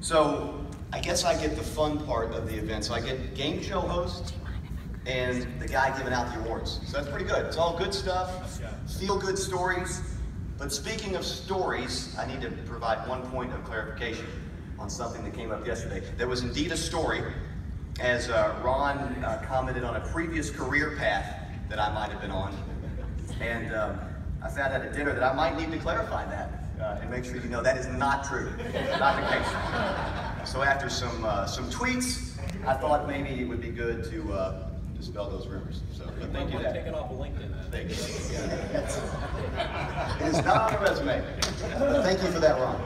So I guess I get the fun part of the event. So I get game show host and the guy giving out the awards. So that's pretty good. It's all good stuff, feel good stories. But speaking of stories, I need to provide one point of clarification on something that came up yesterday. There was indeed a story, as uh, Ron uh, commented on a previous career path that I might have been on. And um, I found out at dinner that I might need to clarify that uh, and make sure you know that is not true. not the case. So after some, uh, some tweets, I thought maybe it would be good to uh, dispel those rumors. So, but thank you. Take it off of LinkedIn. Thank you. it is not on the resume. Thank you for that, Ron.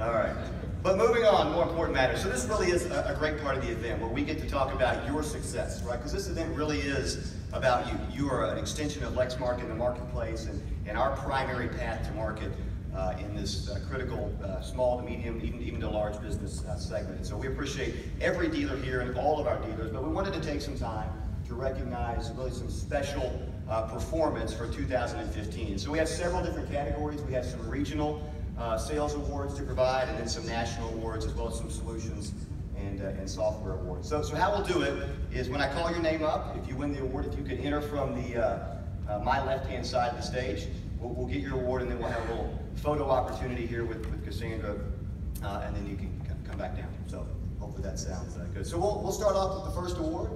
All right. But moving on, more important matters. So this really is a, a, great part of the event where we get to talk about your success, right? Because this event really is about you. You are an extension of Lexmark in the marketplace and, and our primary path to market uh, in this uh, critical uh, small to medium, even, even to large business uh, segment. So we appreciate every dealer here and all of our dealers, but we wanted to take some time to recognize really some special uh, performance for 2015. So we have several different categories. We have some regional uh, sales awards to provide and then some national awards as well as some solutions and, uh, and software awards. So, so how we'll do it is when I call your name up, if you win the award, if you could enter from the uh, uh, my left-hand side of the stage, we'll, we'll, get your award and then we'll have a little photo opportunity here with, with Cassandra uh, and then you can come back down. So hopefully that sounds uh, good. So we'll, we'll start off with the first award.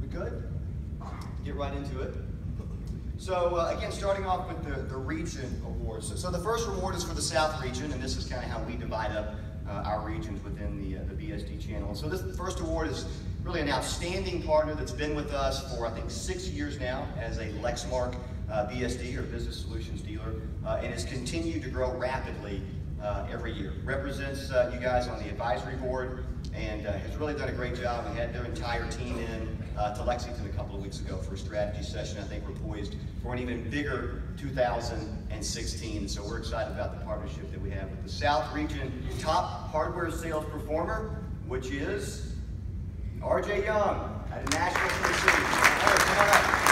We good? Get right into it. So uh, again, starting off with the, the region awards. So, so, the first award is for the South region, and this is kind of how we divide up uh, our regions within the, uh, the BSD channel. so this first award is really an outstanding partner that's been with us for I think six years now as a Lexmark uh, BSD or Business Solutions dealer, uh, and has continued to grow rapidly uh, every year. Represents you guys on the advisory board and has really done a great job. We had their entire team in uh, to Lexington a couple of weeks ago for a strategy session. I think we're poised for an even bigger 2016. So we're excited about the partnership that we have with the South Region top hardware sales performer, which is RJ Young at National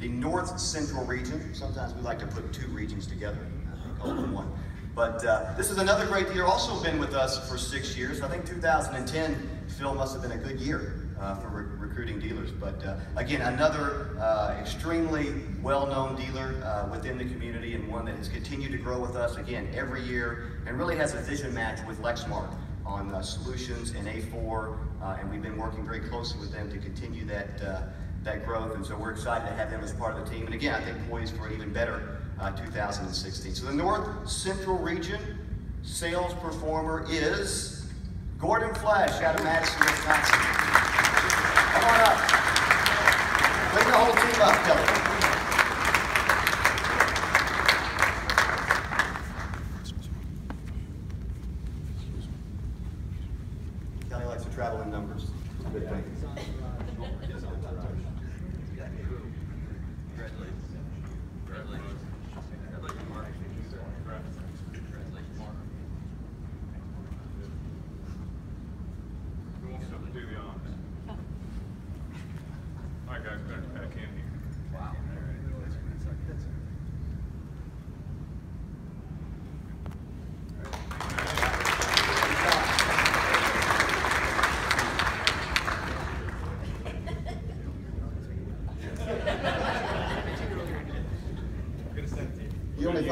the North Central region. Sometimes we like to put two regions together, call them one. But uh, this is another great year, also been with us for six years. I think 2010, Phil, must have been a good year uh, for re recruiting dealers. But uh, again, another uh, extremely well-known dealer uh, within the community and one that has continued to grow with us, again, every year, and really has a vision match with Lexmark on uh, solutions in A4, uh, and we've been working very closely with them to continue that, that growth, and so we're excited to have them as part of the team, and again, I think poised for an even better uh, 2016. So the North Central Region sales performer is Gordon Flesch out of Madison, Wisconsin. Come on up. Bring the whole team up, Kelly.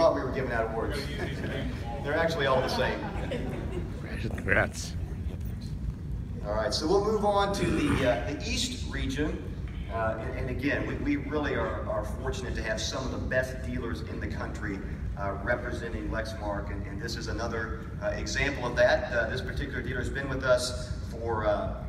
thought we were giving out awards. They're actually all the same. Congrats. All right, so we'll move on to the, uh, the East region. Uh, and, and, again, we, we really are, are, fortunate to have some of the best dealers in the country uh, representing Lexmark, and, and, this is another uh, example of that. Uh, this particular dealer has been with us for uh,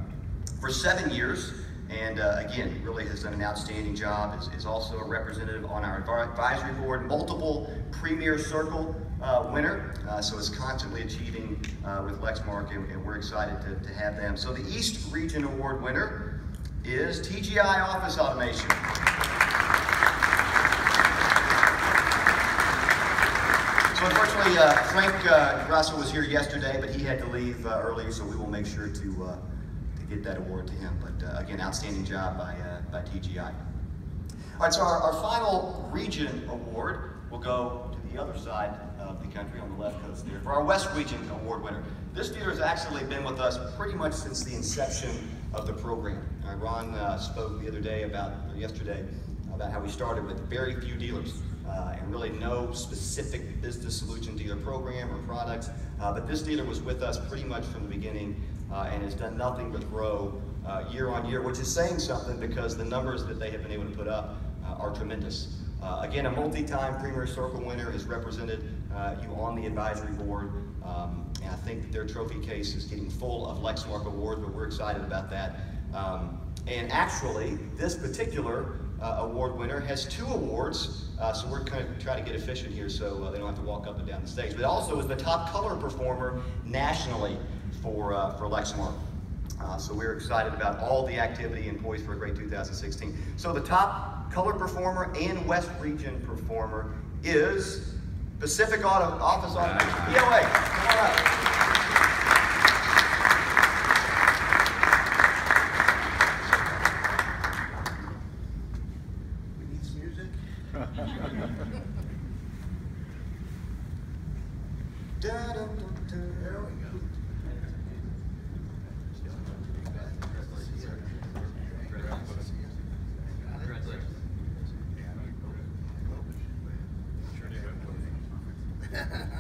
for seven years. And uh, again, really has done an outstanding job. Is, is also a representative on our advisory board, multiple Premier Circle uh, winner. Uh, so is constantly achieving uh, with Lexmark, and, and we're excited to, to have them. So the East Region Award winner is TGI Office Automation. So unfortunately, uh, Frank uh, Grasso was here yesterday, but he had to leave early, so we will make sure to get that award to him. But uh, again, outstanding job by, uh, by TGI. All right, so our, our final region award will go to the other side of the country on the left coast there for our West Region Award winner. This dealer has actually been with us pretty much since the inception of the program. Uh, Ron uh, spoke the other day about, or yesterday, about how we started with very few dealers uh, and really no specific business solution dealer program or products. Uh, but this dealer was with us pretty much from the beginning uh, and has done nothing but grow uh, year on year, which is saying something because the numbers that they have been able to put up uh, are tremendous. Uh, again, a multi-time Premier Circle winner has represented you on the advisory board. Um, and I think that their trophy case is getting full of Lexmark awards, but we're excited about that. Um, and actually, this particular uh, award winner has two awards, uh, so we're kind of trying to get efficient here so uh, they don't have to walk up and down the stage. But also is the top color performer nationally for, uh, for Lexmark. Uh, so we're excited about all the activity and poised for a great 2016. So the top color performer and West Region performer is Pacific Auto Office Automation, POA. Come on up. We need some music. Da-dum-dum-dum.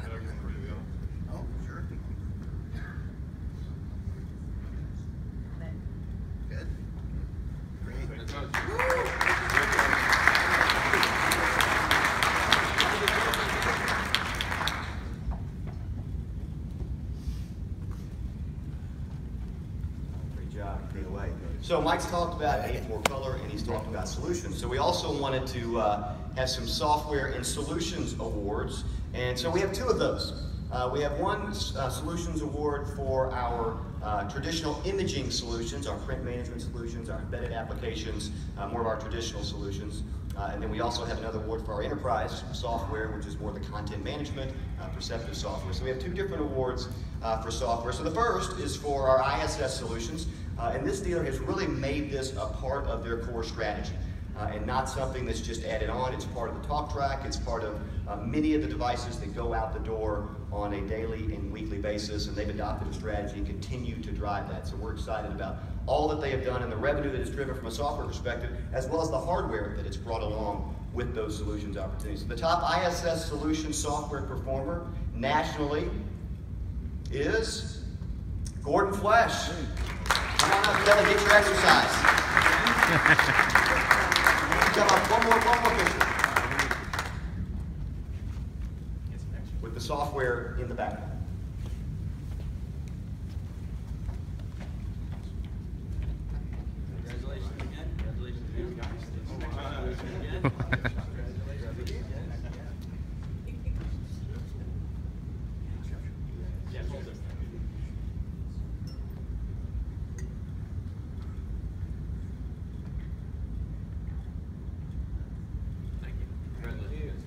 There we go. Oh, sure. Good. Great. Great job, POA. So Mike's talked about A4 Color and he's talked about solutions. So we also wanted to uh, have some software and solutions awards. And so we have two of those. Uh, we have one uh, solutions award for our uh, traditional imaging solutions, our print management solutions, our embedded applications, uh, more of our traditional solutions. Uh, and then we also have another award for our enterprise software, which is more the content management, perceptive software. So we have two different awards for software. So the first is for our ISS solutions, uh, and this dealer has really made this a part of their core strategy. Uh, and not something that's just added on. It's part of the talk track. It's part of uh, many of the devices that go out the door on a daily and weekly basis, and they've adopted a strategy and continue to drive that. So we're excited about all that they have done and the revenue that is driven from a software perspective, as well as the hardware that it's brought along with those solutions opportunities. The top ISS solution software performer nationally is Gordon Flesch. Come on up, Kelly, get your exercise. Come up, one more, one more picture. With the software in the background. Congratulations again. Congratulations again. Yeah, hold it. Thank you. Congratulations.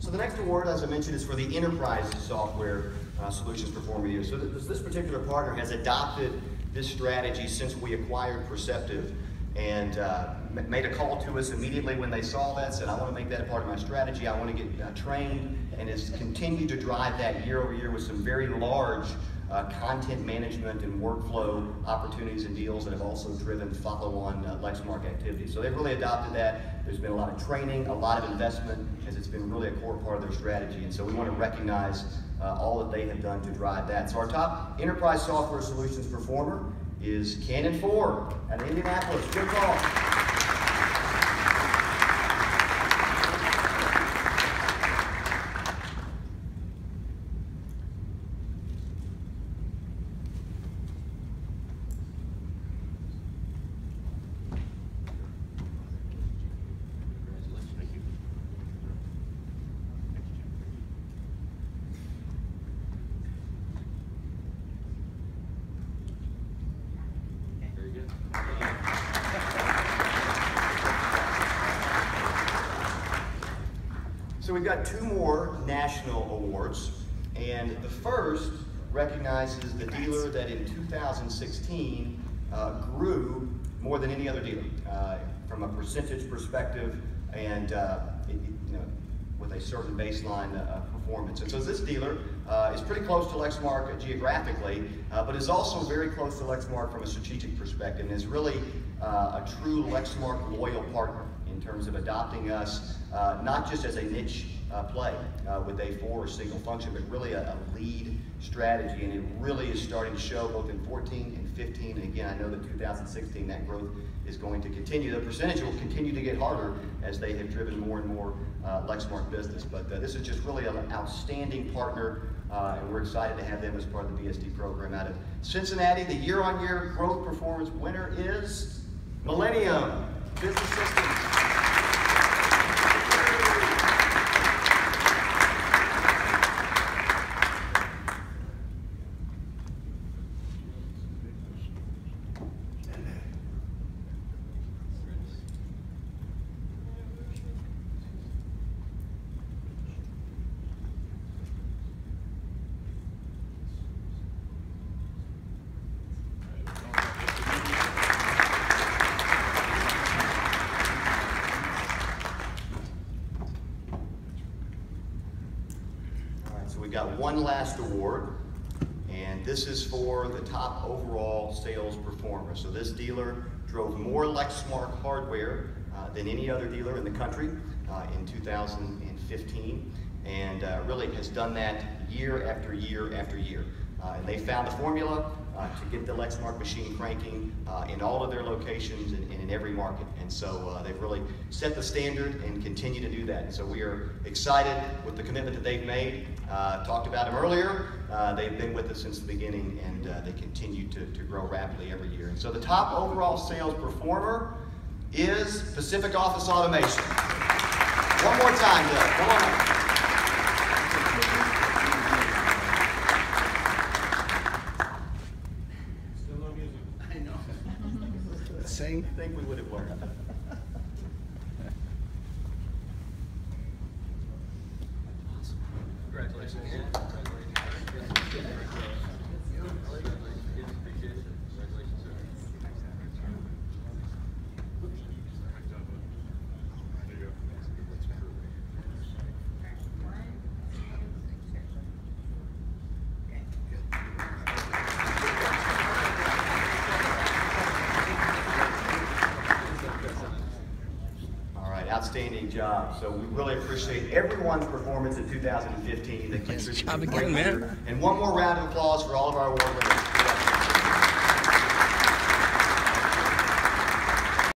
So the next award, as I mentioned, is for the enterprise software uh, solutions performer year. So this, this particular partner has adopted this strategy since we acquired Perceptive and uh, made a call to us immediately when they saw that, said, I want to make that a part of my strategy. I want to get uh, trained and has continued to drive that year over year with some very large uh, content management and workflow opportunities and deals that have also driven follow-on uh, Lexmark activities. So they've really adopted that. There's been a lot of training, a lot of investment, as it's been really a core part of their strategy. And so we want to recognize uh, all that they have done to drive that. So our top enterprise software solutions performer is Cannon IV at Indianapolis. Good call. We've got two more national awards, and the first recognizes the dealer that in 2016 uh, grew more than any other dealer uh, from a percentage perspective and uh, it- you know, with a certain baseline uh, performance. And so this dealer uh, is pretty close to Lexmark geographically, uh, but is also very close to Lexmark from a strategic perspective, and is really uh, a true Lexmark loyal partner terms of adopting us, uh, not just as a niche uh, play uh, with a four or single function, but really a, a lead strategy, and it really is starting to show both in 14 and 15. And again, I know that 2016 that growth is going to continue. The percentage will continue to get harder as they have driven more and more uh, Lexmark business. But uh, this is just really an outstanding partner, uh, and we're excited to have them as part of the BSD program out of Cincinnati. The year-on-year growth performance winner is Millennium Business Systems. All right, so we got one last award, and this is for the top overall sales performer. So this dealer drove more Lexmark hardware uh, than any other dealer in the country uh, in 2015, and uh, really has done that year after year after year. Uh, and they found the formula to get the Lexmark machine cranking uh, in all of their locations and, and in every market. And so uh, they've really set the standard and continue to do that. And so we are excited with the commitment that they've made. Uh, talked about them earlier. Uh, they've been with us since the beginning and uh, they continue to, to grow rapidly every year. And so the top overall sales performer is Pacific Office Automation. One more time, Doug. Come on up. Still no music. I know. I think we would have learned. Congratulations. Congratulations, sir. All right, outstanding job. So we really appreciate everyone's performance in 2015. They Nice contributed job again, man. And one more round of applause for all of our award winners.